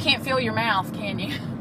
can't feel your mouth, can you?